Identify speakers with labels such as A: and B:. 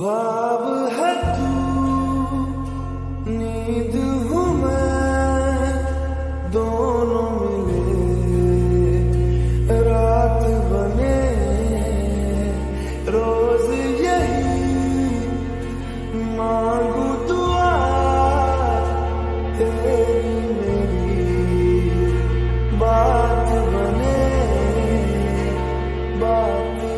A: ख्वाब है तू, नींद हूँ मैं, दोनों मिले। रात बने, रोज यही, मांगू दुआ तेरी मेरी। बात बने, बात